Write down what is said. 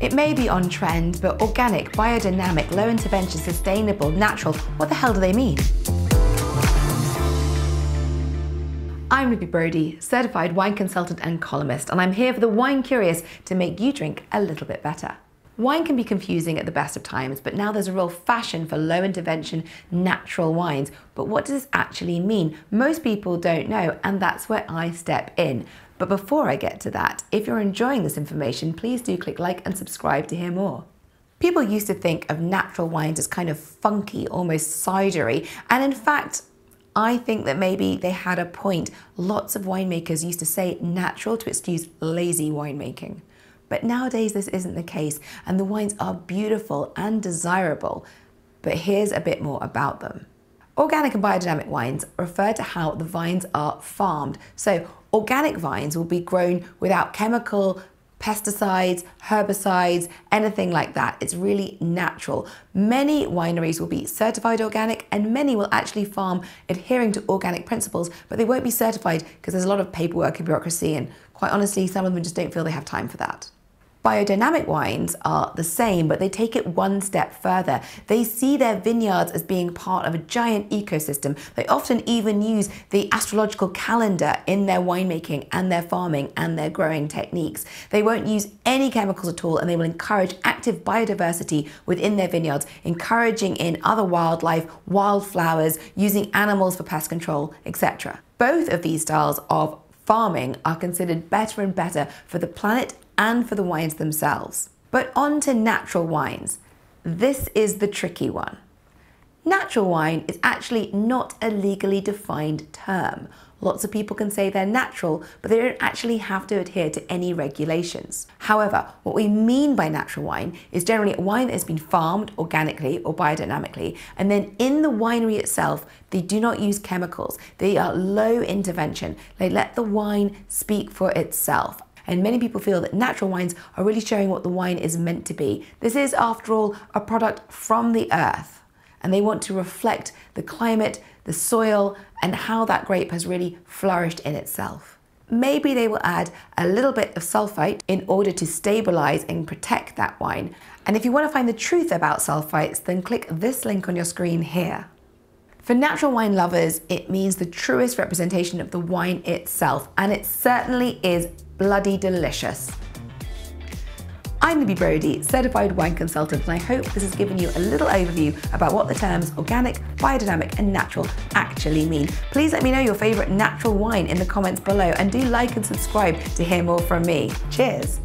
It may be on trend, but organic, biodynamic, low intervention, sustainable, natural, what the hell do they mean? I'm Libby Brodie, certified wine consultant and columnist, and I'm here for the wine curious to make you drink a little bit better. Wine can be confusing at the best of times, but now there's a real fashion for low intervention natural wines. But what does this actually mean? Most people don't know, and that's where I step in. But before I get to that, if you're enjoying this information, please do click like and subscribe to hear more. People used to think of natural wines as kind of funky, almost cidery, and in fact, I think that maybe they had a point. Lots of winemakers used to say natural to excuse lazy winemaking. But nowadays, this isn't the case, and the wines are beautiful and desirable. But here's a bit more about them. Organic and biodynamic wines refer to how the vines are farmed. So, organic vines will be grown without chemical pesticides, herbicides, anything like that. It's really natural. Many wineries will be certified organic and many will actually farm adhering to organic principles, but they won't be certified because there's a lot of paperwork and bureaucracy and quite honestly, some of them just don't feel they have time for that. Biodynamic wines are the same, but they take it one step further. They see their vineyards as being part of a giant ecosystem. They often even use the astrological calendar in their winemaking and their farming and their growing techniques. They won't use any chemicals at all and they will encourage active biodiversity within their vineyards, encouraging in other wildlife, wildflowers, using animals for pest control, etc. Both of these styles of farming are considered better and better for the planet and for the wines themselves. But on to natural wines. This is the tricky one. Natural wine is actually not a legally defined term. Lots of people can say they're natural, but they don't actually have to adhere to any regulations. However, what we mean by natural wine is generally a wine that has been farmed organically or biodynamically, and then in the winery itself, they do not use chemicals. They are low intervention. They let the wine speak for itself. And many people feel that natural wines are really showing what the wine is meant to be. This is, after all, a product from the earth. And they want to reflect the climate, the soil, and how that grape has really flourished in itself. Maybe they will add a little bit of sulfite in order to stabilize and protect that wine. And if you want to find the truth about sulfites, then click this link on your screen here. For natural wine lovers, it means the truest representation of the wine itself, and it certainly is bloody delicious. I'm Libby Brodie, certified wine consultant, and I hope this has given you a little overview about what the terms organic, biodynamic, and natural actually mean. Please let me know your favourite natural wine in the comments below, and do like and subscribe to hear more from me. Cheers!